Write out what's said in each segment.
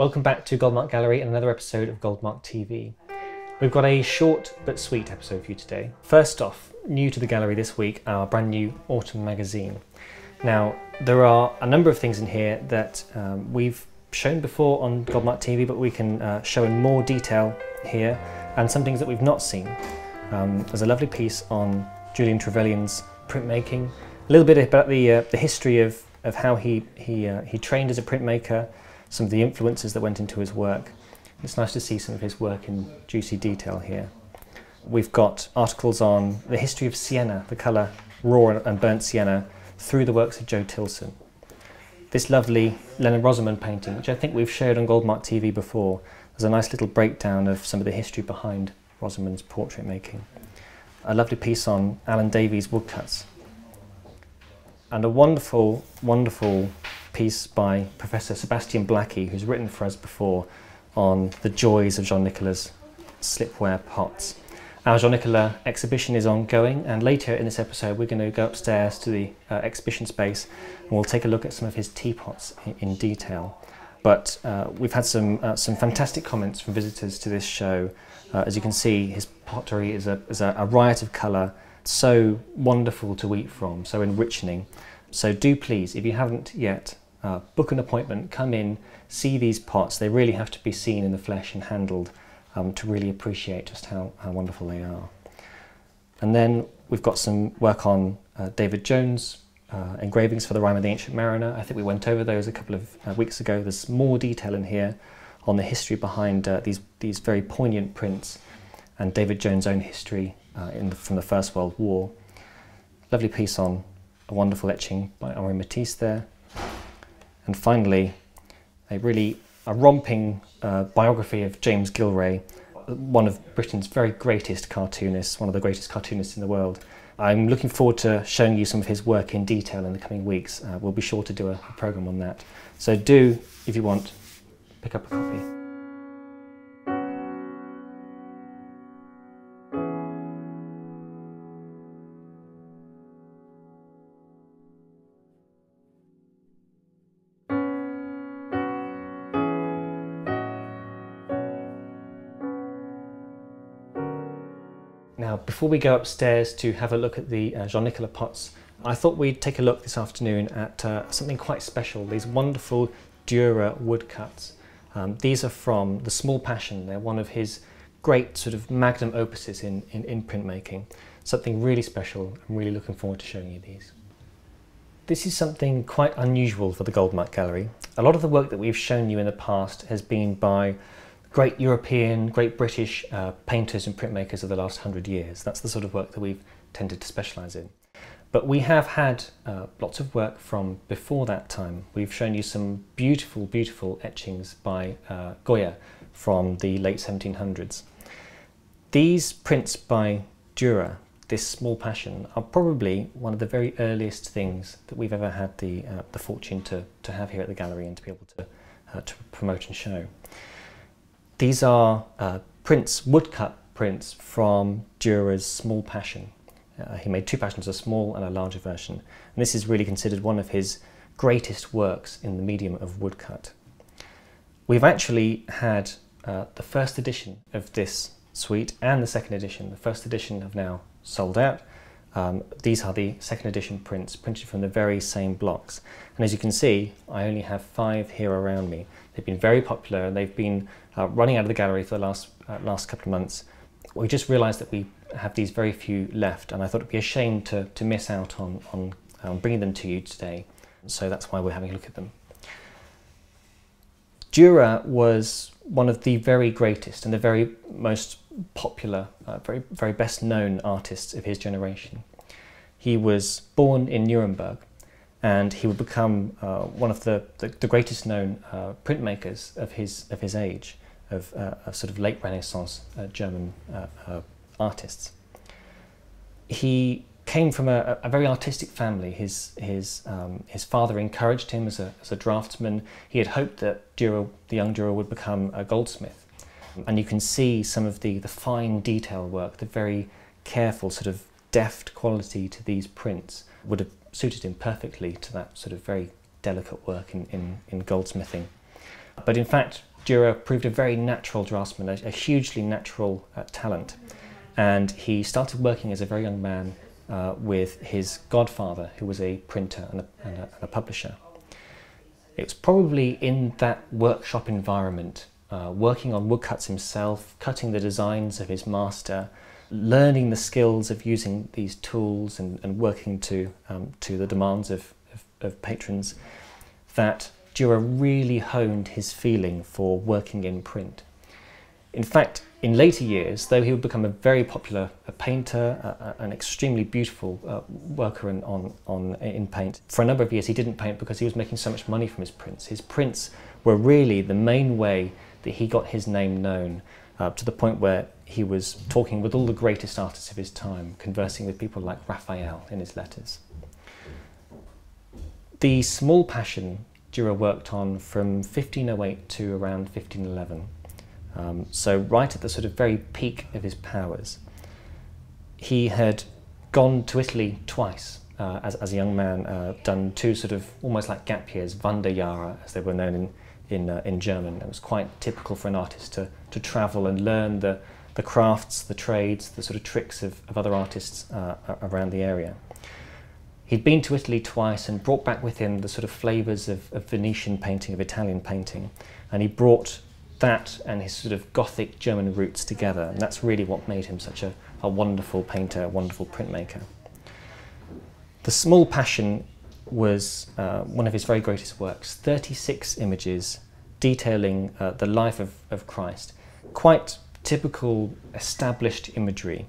welcome back to Goldmark Gallery and another episode of Goldmark TV. We've got a short but sweet episode for you today. First off, new to the gallery this week, our brand new autumn magazine. Now, there are a number of things in here that um, we've shown before on Goldmark TV, but we can uh, show in more detail here, and some things that we've not seen. Um, there's a lovely piece on Julian Trevelyan's printmaking, a little bit about the, uh, the history of, of how he, he, uh, he trained as a printmaker, some of the influences that went into his work. It's nice to see some of his work in juicy detail here. We've got articles on the history of sienna, the colour raw and burnt sienna, through the works of Joe Tilson. This lovely Leonard Rosoman painting, which I think we've showed on Goldmark TV before, there's a nice little breakdown of some of the history behind Rosoman's portrait making. A lovely piece on Alan Davie's woodcuts. And a wonderful, wonderful piece by Professor Sebastian Blackie, who's written for us before on the joys of Jean Nicolas slipware pots. Our Jean Nicolas exhibition is ongoing, and later in this episode, we're going to go upstairs to the uh, exhibition space and we'll take a look at some of his teapots in, in detail. But uh, we've had some, uh, some fantastic comments from visitors to this show. Uh, as you can see, his pottery is a, is a, a riot of colour, so wonderful to eat from, so enriching. So do please, if you haven't yet, uh, book an appointment, come in, see these pots. They really have to be seen in the flesh and handled um, to really appreciate just how, how wonderful they are. And then we've got some work on uh, David Jones uh, engravings for the Rhyme of the Ancient Mariner. I think we went over those a couple of uh, weeks ago. There's more detail in here on the history behind uh, these, these very poignant prints and David Jones' own history uh, the, from the First World War. Lovely piece on a wonderful etching by Henri Matisse there. And finally, a really a romping uh, biography of James Gillray, one of Britain's very greatest cartoonists, one of the greatest cartoonists in the world. I'm looking forward to showing you some of his work in detail in the coming weeks. Uh, we'll be sure to do a, a programme on that. So do, if you want, pick up a copy. Now, before we go upstairs to have a look at the uh, Jean Nicolas pots, I thought we'd take a look this afternoon at uh, something quite special, these wonderful Dürer woodcuts. Um, these are from The Small Passion. They're one of his great sort of magnum opuses in, in, in printmaking. Something really special. I'm really looking forward to showing you these. This is something quite unusual for the Goldmark Gallery. A lot of the work that we've shown you in the past has been by great European, great British uh, painters and printmakers of the last hundred years. That's the sort of work that we've tended to specialise in. But we have had uh, lots of work from before that time. We've shown you some beautiful, beautiful etchings by uh, Goya from the late 1700s. These prints by Dürer, this small passion, are probably one of the very earliest things that we've ever had the, uh, the fortune to, to have here at the gallery and to be able to, uh, to promote and show. These are uh, prints, woodcut prints from Dürer's Small Passion. Uh, he made two passions, a small and a larger version. And this is really considered one of his greatest works in the medium of woodcut. We've actually had uh, the first edition of this suite and the second edition. The first edition have now sold out. Um, these are the second edition prints printed from the very same blocks. And as you can see, I only have five here around me. They've been very popular and they've been uh, running out of the gallery for the last, uh, last couple of months. We just realised that we have these very few left and I thought it'd be a shame to, to miss out on, on um, bringing them to you today. So that's why we're having a look at them. Dürer was one of the very greatest and the very most popular, uh, very, very best known artists of his generation. He was born in Nuremberg and he would become uh, one of the, the, the greatest known uh, printmakers of his, of his age, of, uh, of sort of late Renaissance uh, German uh, uh, artists. He came from a, a, very artistic family. His, his, um, his father encouraged him as a, as a draftsman. He had hoped that Dürer, the young Dürer would become a goldsmith. And you can see some of the, the fine detail work, the very careful sort of deft quality to these prints would have suited him perfectly to that sort of very delicate work in, in, in goldsmithing. But in fact, Dürer proved a very natural draftsman, a, a hugely natural uh, talent. And he started working as a very young man uh, with his godfather, who was a printer and a, and a, and a publisher. It was probably in that workshop environment, uh, working on woodcuts himself, cutting the designs of his master, learning the skills of using these tools and, and working to, um, to the demands of, of, of patrons, that Dürer really honed his feeling for working in print. In fact, in later years, though he would become a very popular a painter, an extremely beautiful uh, worker in, on, on, in paint, for a number of years he didn't paint because he was making so much money from his prints. His prints were really the main way that he got his name known, uh, to the point where he was talking with all the greatest artists of his time, conversing with people like Raphael in his letters. The Small Passion Dürer worked on from 1508 to around 1511 um, so right at the sort of very peak of his powers, he had gone to Italy twice uh, as, as a young man, uh, done two sort of almost like gap years, Wanderjahre as they were known in, in, uh, in German. It was quite typical for an artist to, to travel and learn the, the crafts, the trades, the sort of tricks of, of other artists uh, around the area. He'd been to Italy twice and brought back with him the sort of flavours of, of Venetian painting, of Italian painting, and he brought that and his sort of Gothic German roots together. And that's really what made him such a, a wonderful painter, a wonderful printmaker. The Small Passion was uh, one of his very greatest works, 36 images detailing uh, the life of, of Christ. Quite typical established imagery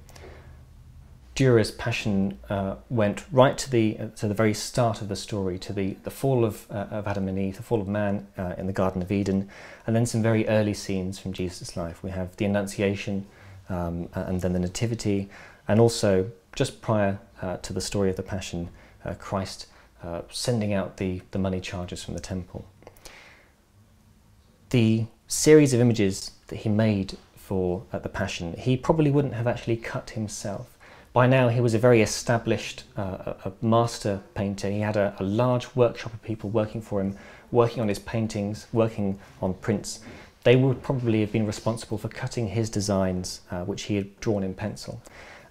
Dürer's passion uh, went right to the uh, to the very start of the story, to the the fall of uh, of Adam and Eve, the fall of man uh, in the Garden of Eden, and then some very early scenes from Jesus' life. We have the Annunciation, um, and then the Nativity, and also just prior to the story of the Passion, uh, sending out the the money charges from the temple. The series of images that he made for the Passion, he probably wouldn't have actually cut himself. By now, he was a very established uh, a master painter. He had a, a, large workshop of people working for him, working on his paintings, working on prints. They would probably have been responsible for cutting his designs, uh, which he had drawn in pencil.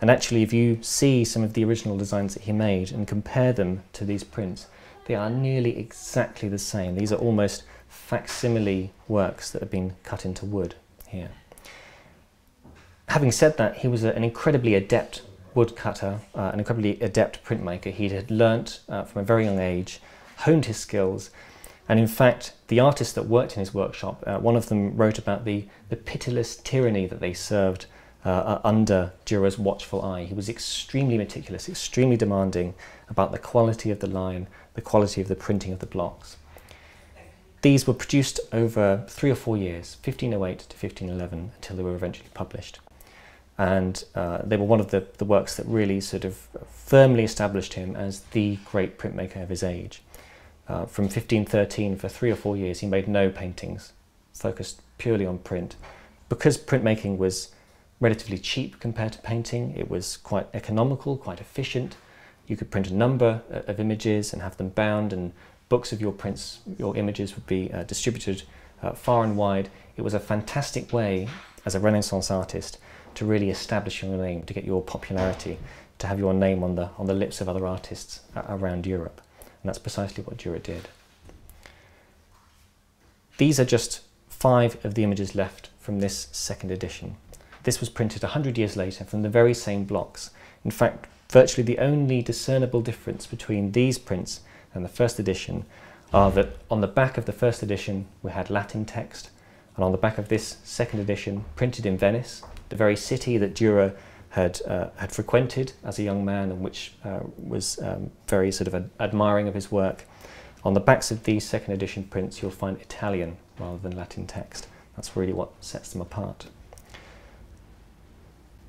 And actually, if you see some of the original designs that he made and compare them to these prints, they are nearly exactly the same. These are almost facsimile works that have been cut into wood here. Having said that, he was an incredibly adept woodcutter, uh, an incredibly adept printmaker. He had learnt uh, from a very young age, honed his skills, and in fact, the artists that worked in his workshop, uh, one of them wrote about the, the pitiless tyranny that they served uh, uh, under Dürer's watchful eye. He was extremely meticulous, extremely demanding about the quality of the line, the quality of the printing of the blocks. These were produced over three or four years, 1508 to 1511, until they were eventually published and uh, they were one of the, the works that really sort of firmly established him as the great printmaker of his age. Uh, from 1513, for three or four years, he made no paintings, focused purely on print. Because printmaking was relatively cheap compared to painting, it was quite economical, quite efficient. You could print a number uh, of images and have them bound, and books of your prints, your images would be uh, distributed uh, far and wide. It was a fantastic way, as a Renaissance artist, to really establish your name, to get your popularity, to have your name on the, on the lips of other artists around Europe. And that's precisely what Dürer did. These are just five of the images left from this second edition. This was printed 100 years later from the very same blocks. In fact, virtually the only discernible difference between these prints and the first edition are that on the back of the first edition we had Latin text, and on the back of this second edition, printed in Venice, the very city that Dürer had, uh, had frequented as a young man and which uh, was um, very sort of admiring of his work. On the backs of these second edition prints, you'll find Italian rather than Latin text. That's really what sets them apart.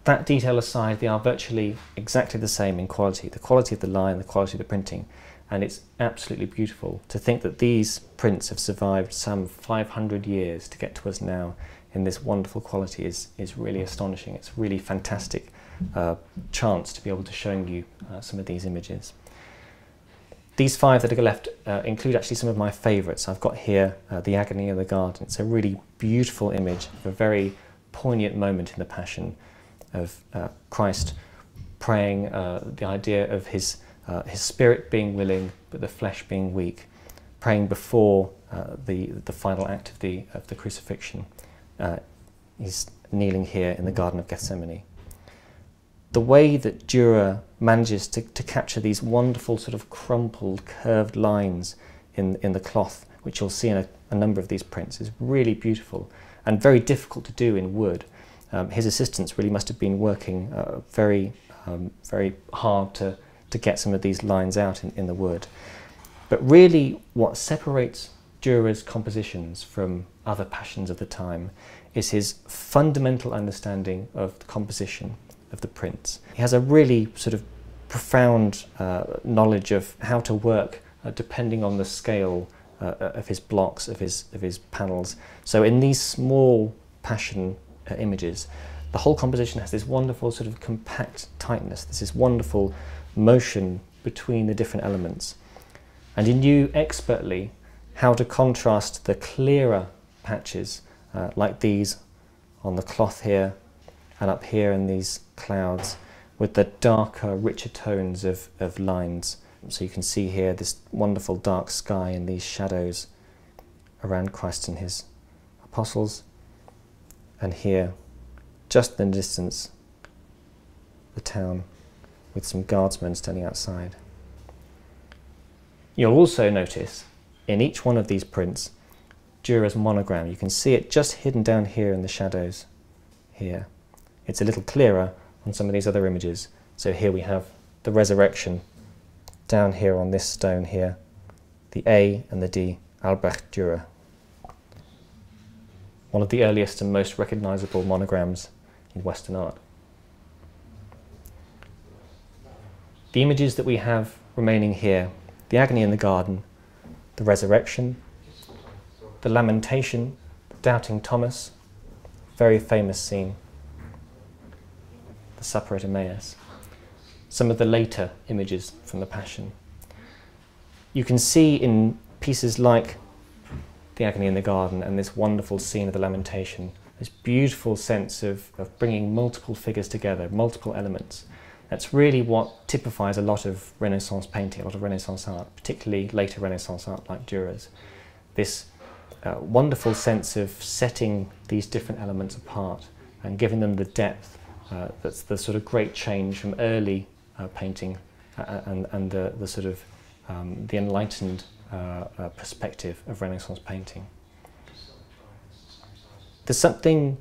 That detail aside, they are virtually exactly the same in quality. The quality of the line, the quality of the printing, and it's absolutely beautiful to think that these prints have survived some 500 years to get to us now in this wonderful quality is, is really astonishing. It's really fantastic uh, chance to be able to show you uh, some of these images. These five that are left uh, include actually some of my favourites. I've got here uh, the agony of the garden. It's a really beautiful image of a very poignant moment in the Passion of uh, Christ praying uh, the idea of his, uh, his spirit being willing but the flesh being weak, praying before uh, the, the final act of the, of the crucifixion. he's kneeling here in the Garden of Gethsemane the way that Dürer manages to, to capture these wonderful sort of crumpled, curved lines in, in the cloth, which you'll see in a, a number of these prints, is really beautiful and very difficult to do in wood. Um, his assistants really must have been working uh, very, um, very hard to, to get some of these lines out in, in the wood. But really, what separates Dürer's compositions from other passions of the time is his fundamental understanding of the composition of the prints. He has a really sort of profound uh, knowledge of how to work uh, depending on the scale uh, of his blocks, of his, of his panels. So in these small passion uh, images, the whole composition has this wonderful sort of compact tightness, This is wonderful motion between the different elements. And he knew expertly how to contrast the clearer patches, uh, like these on the cloth here, and up here in these clouds with the darker, richer tones of, of lines. So you can see here this wonderful dark sky and these shadows around Christ and his apostles. And here, just in the distance, the town with some guardsmen standing outside. You'll also notice in each one of these prints Dürer's monogram. You can see it just hidden down here in the shadows here. It's a little clearer on some of these other images. So here we have the resurrection down here on this stone here, the A and the D, Albrecht Dürer. One of the earliest and most recognizable monograms in Western art. The images that we have remaining here, the agony in the garden, the resurrection, the lamentation, doubting Thomas, very famous scene the Supper at Emmaus, some of the later images from the Passion. You can see in pieces like the agony in the garden and this wonderful scene of the lamentation, this beautiful sense of, of bringing multiple figures together, multiple elements. That's really what typifies a lot of Renaissance painting, a lot of Renaissance art, particularly later Renaissance art like Dürer's. This uh, wonderful sense of setting these different elements apart and giving them the depth uh, that's the sort of great change from early uh, painting uh, and, and the, the sort of um, the enlightened uh, perspective of Renaissance painting. There's something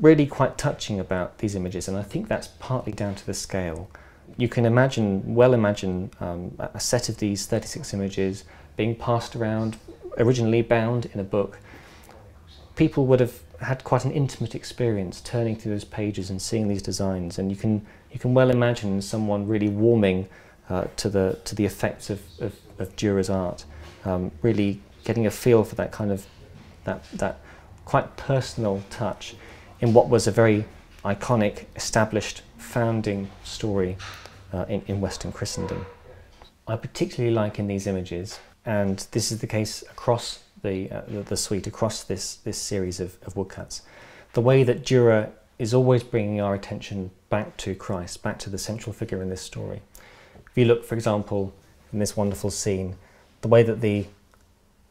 really quite touching about these images, and I think that's partly down to the scale. You can imagine, well imagine, um, a set of these 36 images being passed around, originally bound in a book. People would have had quite an intimate experience turning through those pages and seeing these designs, and you can you can well imagine someone really warming uh, to the to the effects of of, of Dürer's art, um, really getting a feel for that kind of that that quite personal touch in what was a very iconic, established, founding story uh, in, in Western Christendom. I particularly like in these images, and this is the case across the, uh, the, suite across this, this series of, of woodcuts. The way that Dürer is always bringing our attention back to Christ, back to the central figure in this story. If you look, for example, in this wonderful scene, the way that the,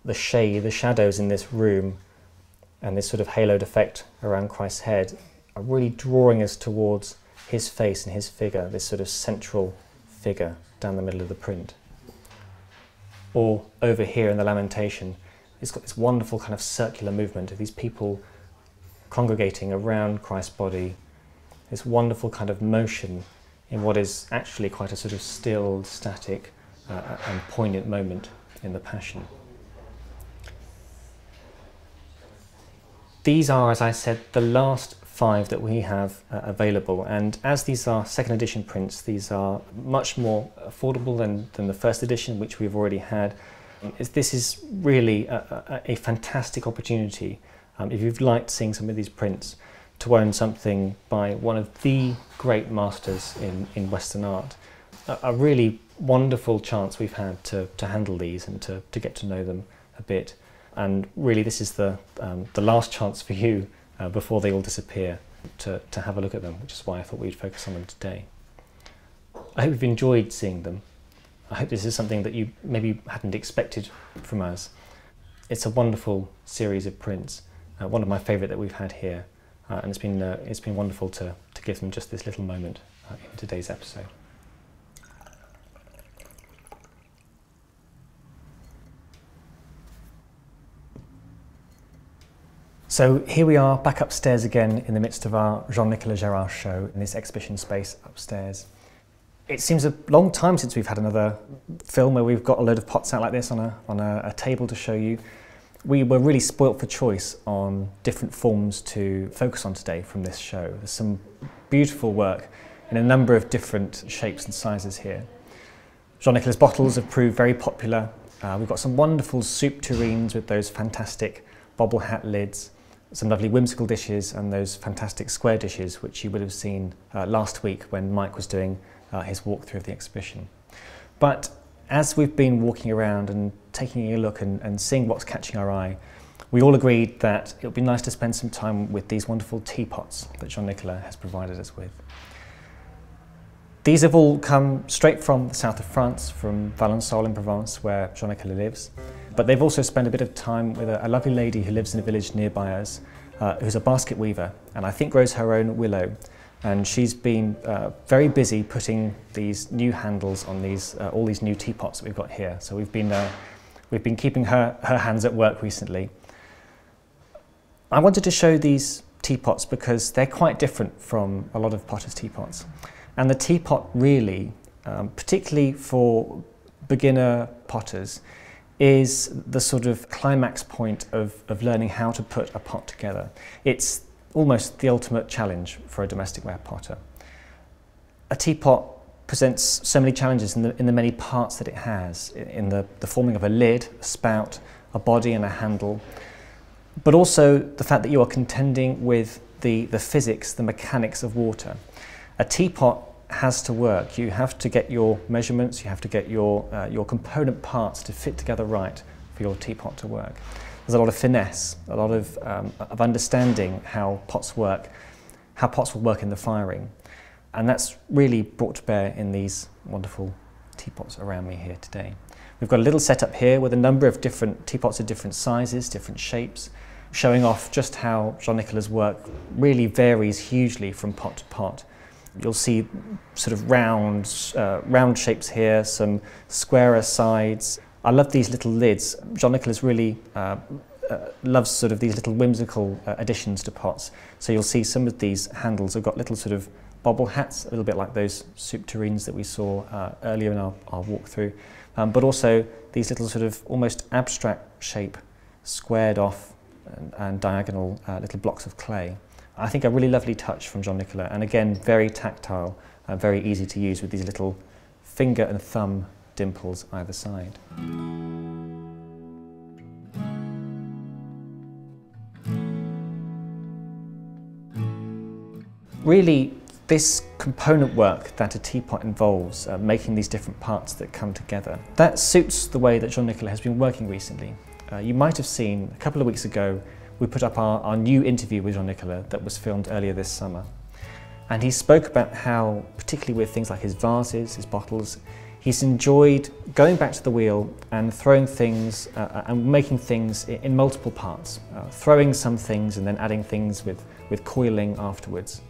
the shade, the shadows in this room and this sort of haloed effect around Christ's head are really drawing us towards his face and his figure, this sort of central figure down the middle of the print. Or over here in the Lamentation, it's got this wonderful kind of circular movement of these people congregating around Christ's body, this wonderful kind of motion in what is actually quite a sort of still, static, uh, and poignant moment in the Passion. These are, as I said, the last five that we have uh, available, and as these are second edition prints, these are much more affordable than, than the first edition, which we've already had. This is really a, a, a fantastic opportunity, um, if you've liked seeing some of these prints, to own something by one of the great masters in, in Western art. A, really wonderful chance we've had to, to handle these and to, to get to know them a bit. And really, this is the, um, the last chance for you uh, before they all disappear to, to have a look at them, which is why I thought we'd focus on them today. I hope you've enjoyed seeing them. I hope this is something that you maybe hadn't expected from us. It's a wonderful series of prints, uh, one of my favourite that we've had here, uh, and it's been, uh, it's been wonderful to, to give them just this little moment uh, in today's episode. So here we are back upstairs again in the midst of our Jean-Nicolas Gérard show in this exhibition space upstairs. It seems a long time since we've had another film where we've got a load of pots out like this on a, on a, a table to show you. We were really spoilt for choice on different forms to focus on today from this show. There's some beautiful work in a number of different shapes and sizes here. Jean-Nicolas bottles have proved very popular. Uh, we've got some wonderful soup tureens with those fantastic bobble hat lids some lovely whimsical dishes and those fantastic square dishes which you would have seen uh, last week when Mike was doing uh, his walkthrough of the exhibition. But as we've been walking around and taking a look and, and seeing what's catching our eye, we all agreed that it would be nice to spend some time with these wonderful teapots that Jean-Nicolas has provided us with. These have all come straight from the south of France, from Valensole in Provence, where Jean-Nicolas lives. But they've also spent a bit of time with a, a lovely lady who lives in a village nearby us, uh, who's a basket weaver, and I think grows her own willow. And she's been uh, very busy putting these new handles on these, uh, all these new teapots that we've got here. So we've been, uh, we've been keeping her, her hands at work recently. I wanted to show these teapots because they're quite different from a lot of potter's teapots. And the teapot really, um, particularly for beginner potters, is the sort of climax point of, of learning how to put a pot together. It's almost the ultimate challenge for a domestic ware potter. A teapot presents so many challenges in the, in the many parts that it has, in the, the forming of a lid, a spout, a body and a handle, but also the fact that you are contending with the, the physics, the mechanics of water. A teapot has to work. You have to get your measurements, you have to get your, uh, your component parts to fit together right for your teapot to work. There's a lot of finesse, a lot of, um, of understanding how pots work, how pots will work in the firing. And that's really brought to bear in these wonderful teapots around me here today. We've got a little setup here with a number of different teapots of different sizes, different shapes, showing off just how Jean-Nicolas' work really varies hugely from pot to pot. You'll see sort of round, uh, round shapes here, some squarer sides. I love these little lids. Jean-Nicolas really uh, uh, loves sort of these little whimsical uh, additions to pots. So you'll see some of these handles have got little sort of bobble hats, a little bit like those soup tureens that we saw uh, earlier in our, our walkthrough, um, but also these little sort of almost abstract shape, squared off and, and diagonal uh, little blocks of clay. I think a really lovely touch from Jean-Nicolas, and again, very tactile and very easy to use with these little finger and thumb dimples either side. Really, this component work that a teapot involves, uh, making these different parts that come together, that suits the way that Jean-Nicolas has been working recently. Uh, you might have seen a couple of weeks ago we put up our, our new interview with Jean-Nicolas that was filmed earlier this summer. And he spoke about how, particularly with things like his vases, his bottles, he's enjoyed going back to the wheel and throwing things uh, uh and making things in, multiple parts, uh, throwing some things and then adding things with, with coiling afterwards.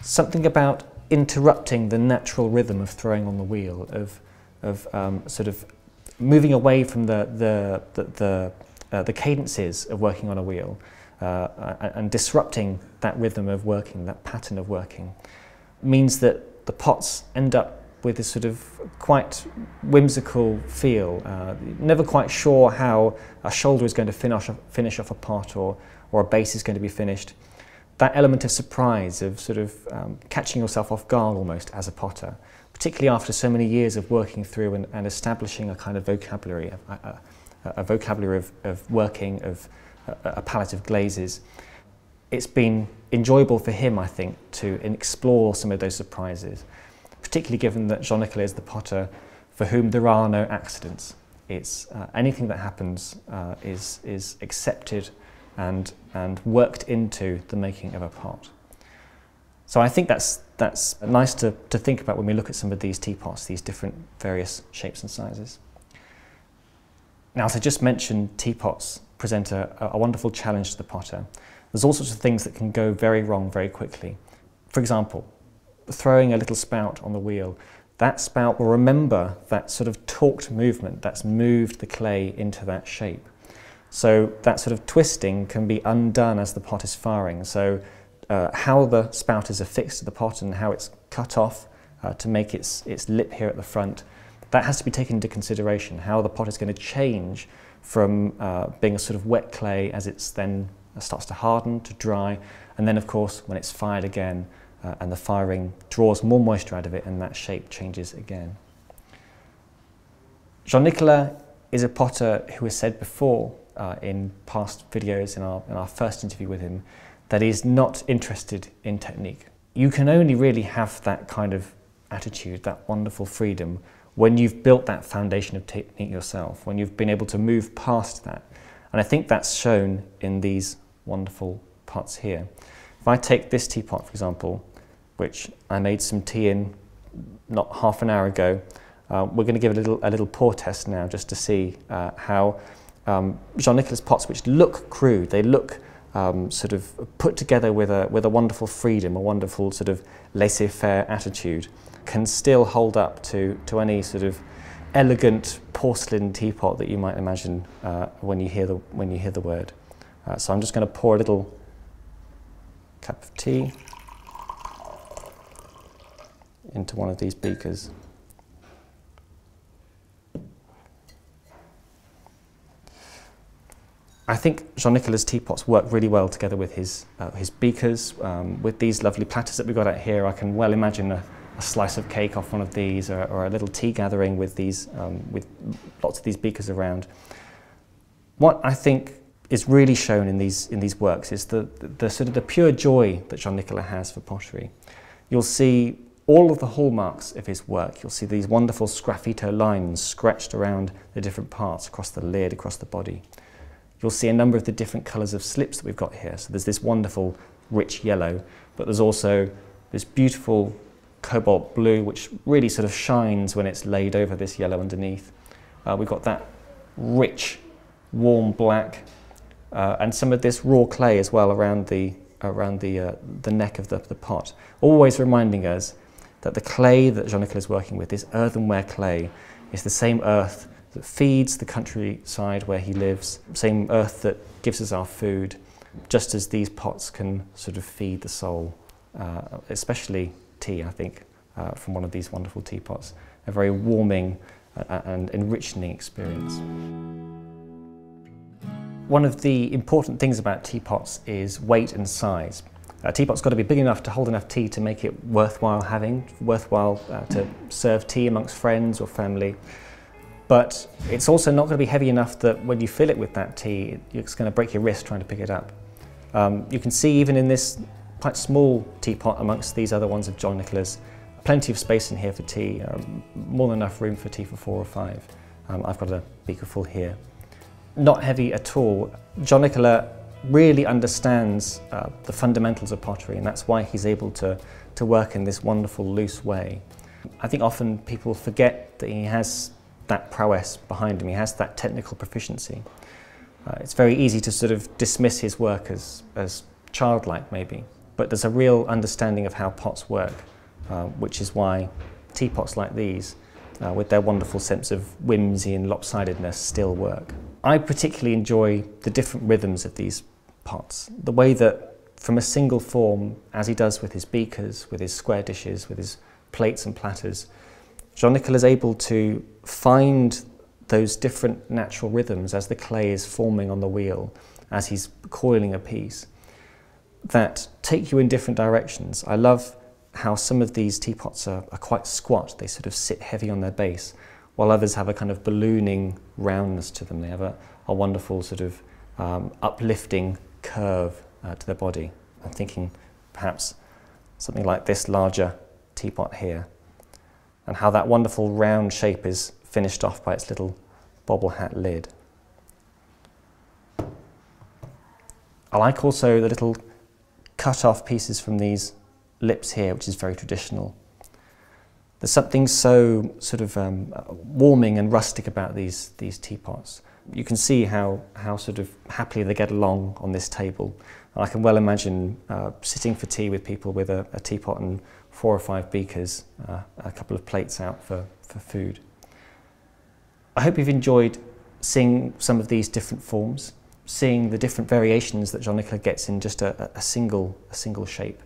Something about interrupting the natural rhythm of throwing on the wheel, of, of um, sort of moving away from the, the, the, the uh, the cadences of working on a wheel uh, and disrupting that rhythm of working, that pattern of working, means that the pots end up with this sort of quite whimsical feel. Uh, never quite sure how a shoulder is going to finish, finish off a pot or, or a base is going to be finished. That element of surprise, of sort of um, catching yourself off guard almost as a potter, particularly after so many years of working through and, and establishing a kind of vocabulary, a, a, a vocabulary of, of working, of a, palette of glazes. It's been enjoyable for him, I think, to explore some of those surprises, particularly given that Jean-Nicolas is the potter for whom there are no accidents. It's uh, anything that happens uh, is, is accepted and, and worked into the making of a pot. So I think that's, that's nice to, to think about when we look at some of these teapots, these different various shapes and sizes. Now, as I just mentioned, teapots present a, a wonderful challenge to the potter. There's all sorts of things that can go very wrong very quickly. For example, throwing a little spout on the wheel. That spout will remember that sort of torqued movement that's moved the clay into that shape. So that sort of twisting can be undone as the pot is firing. So uh, how the spout is affixed to the pot and how it's cut off uh, to make its, its lip here at the front, that has to be taken into consideration, how the pot is going to change from uh, being a sort of wet clay as it's then starts to harden, to dry, and then of course when it's fired again uh, and the firing draws more moisture out of it and that shape changes again. Jean-Nicolas is a potter who has said before uh, in past videos in our, in our first interview with him that he's not interested in technique. You can only really have that kind of attitude, that wonderful freedom, when you've built that foundation of technique yourself, when you've been able to move past that. And I think that's shown in these wonderful pots here. If I take this teapot, for example, which I made some tea in not half an hour ago, uh, we're going to give a little, a little pour test now just to see uh, how um, Jean-Nicolas pots, which look crude, they look um, sort of put together with a, with a wonderful freedom, a wonderful sort of laissez-faire attitude, can still hold up to, to any sort of elegant porcelain teapot that you might imagine uh, when, you hear the, when you hear the word. Uh, so I'm just going to pour a little cup of tea into one of these beakers. I think Jean-Nicolas teapots work really well together with his, uh, his beakers. Um, with these lovely platters that we've got out here, I can well imagine a, a slice of cake off one of these or, or a little tea gathering with, these, um, with lots of these beakers around. What I think is really shown in these, in these works is the, the, the sort of the pure joy that Jean-Nicolas has for pottery. You'll see all of the hallmarks of his work. You'll see these wonderful sgraffito lines scratched around the different parts, across the lid, across the body. You'll see a number of the different colours of slips that we've got here. So there's this wonderful rich yellow, but there's also this beautiful cobalt blue, which really sort of shines when it's laid over this yellow underneath. Uh, we've got that rich, warm black, uh, and some of this raw clay as well around the, around the, uh, the neck of the, the pot, always reminding us that the clay that Jean-Nicolas is working with, this earthenware clay, is the same earth that feeds the countryside where he lives, same earth that gives us our food, just as these pots can sort of feed the soul, uh, especially tea, I think, uh, from one of these wonderful teapots. A very warming uh, and enriching experience. One of the important things about teapots is weight and size. A teapot's got to be big enough to hold enough tea to make it worthwhile having, worthwhile uh, to serve tea amongst friends or family. But it's also not going to be heavy enough that when you fill it with that tea, it's going to break your wrist trying to pick it up. Um, you can see even in this quite small teapot amongst these other ones of Jean-Nicolas, plenty of space in here for tea, um, more than enough room for tea for four or five. Um, I've got a beaker full here. Not heavy at all. Jean-Nicolas really understands uh, the fundamentals of pottery and that's why he's able to, to work in this wonderful loose way. I think often people forget that he has that prowess behind him, he has that technical proficiency. Uh, it's very easy to sort of dismiss his work as, as childlike maybe, but there's a real understanding of how pots work, uh, which is why teapots like these, uh, with their wonderful sense of whimsy and lopsidedness, still work. I particularly enjoy the different rhythms of these pots. The way that from a single form, as he does with his beakers, with his square dishes, with his plates and platters, Jean-Nicolas is able to find those different natural rhythms as the clay is forming on the wheel, as he's coiling a piece, that take you in different directions. I love how some of these teapots are, are quite squat, they sort of sit heavy on their base, while others have a kind of ballooning roundness to them. They have a, a wonderful sort of um, uplifting curve uh, to their body. I'm thinking perhaps something like this larger teapot here. And how that wonderful round shape is finished off by its little bobble hat lid. I like also the little cut off pieces from these lips here, which is very traditional. There's something so sort of um, warming and rustic about these, these teapots. You can see how, how sort of happily they get along on this table. And I can well imagine uh, sitting for tea with people with a, a teapot and four or five beakers, uh, a couple of plates out for, for food. I hope you've enjoyed seeing some of these different forms, seeing the different variations that Nicolas gets in just a, a, single, a single shape.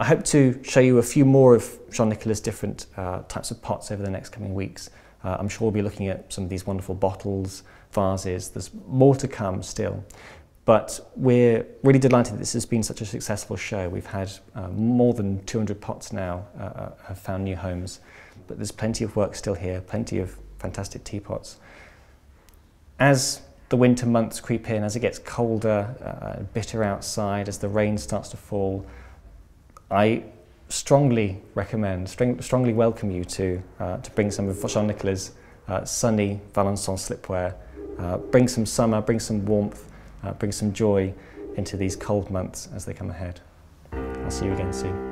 I hope to show you a few more of Jean Nicolas' different uh, types of pots over the next coming weeks. Uh, I'm sure we'll be looking at some of these wonderful bottles, vases. There's more to come still. But we're really delighted that this has been such a successful show. We've had uh, more than 200 pots now uh, uh, have found new homes. But there's plenty of work still here, plenty of fantastic teapots. As the winter months creep in, as it gets colder, uh, bitter outside, as the rain starts to fall, I strongly recommend, strongly welcome you to, uh, to bring some of Jean Nicolas' uh, sunny Valensole slipware. Bring some summer, bring some warmth, uh, bring some joy into these cold months as they come ahead. I'll see you again soon.